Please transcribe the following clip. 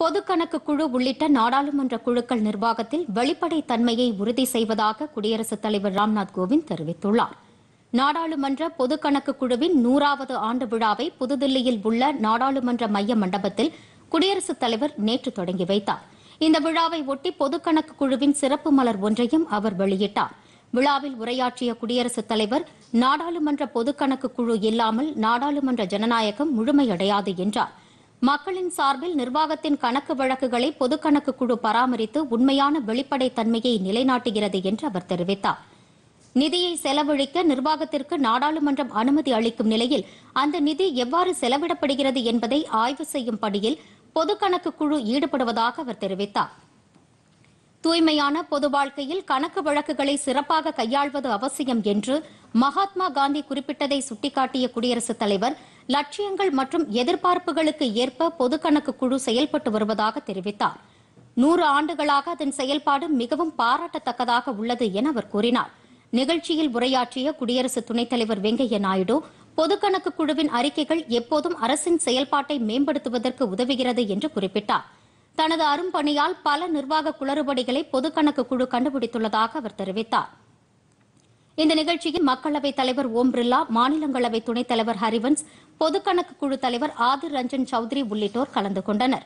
பொது கணக்கு குழு உள்ளிட்ட நாடாளுமன்ற குழுக்கள் நிர்வாகத்தில் வெளிப்படை தன்மையை உறுதி செய்வதாக குடியரசுத் தலைவர் ராம்நாத் கோவிந்த் தெரிவித்துள்ளார். நாடாளுமன்ற பொது கணக்கு குழுவின் நூறாவது ஆண்டு விழாவை புதுதில்லியில் உள்ள நாடாளுமன்ற மைய மண்டபத்தில் குடியரசுத் தலைவர் நேற்று தொடங்கி வைத்தார். இந்த விழாவை ஒட்டி பொது கணக்கு குழுவின் சிறப்பு மலர் ஒன்றையும் அவர் வெளியிட்டார். விழாவில் உரையாற்றிய குடியரசுத் தலைவர் நாடாளுமன்ற பொது கணக்கு குழு இல்லாமல் நாடாளுமன்ற ஜனநாயகம் முழுமையடையாது என்றார். மக்களின் சார்பில் நிர்வாகத்தின் கணக்கு வழக்குகளை பொதுக்கணக்கு குழு பராமரித்து உண்மையான வெளிப்படைத் தன்மையை நிலைநாட்டுகிறது என்று அவர் தெரிவித்தார். நிதியை செலவழிக்க நிர்வாகத்திற்கு நாடாளுமன்றம் அனுமதி அளிக்கும் நிலையில் அந்த நிதி எவ்வாறு செலவிடப்படுகிறது என்பதை ஆய்வு செய்யும் பணியில் பொதுக்கணக்கு குழு ஈடுபடுவதாக அவர் தெரிவித்தார். தூய்மையான பொது வாழ்க்கையில் கணக்கு வழக்குகளை சிறப்பாக கையாள்வது அவசியம் என்று மகாத்மா காந்தி குறிப்பிட்டதை சுட்டிக்காட்டிய குடியரசுத் தலைவர் லட்சியங்கள் மற்றும் எதிர்பார்ப்புகளுக்கு ஏற்ப பொது கணக்கு குழு செயல்பட்டு வருவதாக தெரிவித்தார். நூறு ஆண்டுகளாக அதன் செயல்பாடு மிகவும் பாராட்டத்தக்கதாக உள்ளது என அவர் கூறினார். நிகழ்ச்சியில் உரையாற்றிய குடியரசு துணைத் தலைவர் வெங்கையா நாயுடு பொது கணக்கு குழுவின் அறிக்கைகள் எப்போதும் அரசின் செயல்பாட்டை மேம்படுத்துவதற்கு உதவுகிறது என்று குறிப்பிட்டார். தனது அரும்பணியால் பல நிர்வாக குளறுபடிகளை பொது கணக்கு குழு கண்டுபிடித்துள்ளதாக அவர் தெரிவித்தார். இந்த நிகழ்ச்சியில் மக்களவைத் தலைவர் ஓம் பிர்லா மாநிலங்களவை துணைத் தலைவர் ஹரிவன்ஸ் பொது கணக்கு குழு தலைவர் ஆதிர் ரஞ்சன் சௌத்ரி உள்ளிட்டோர் கலந்து கொண்டனா்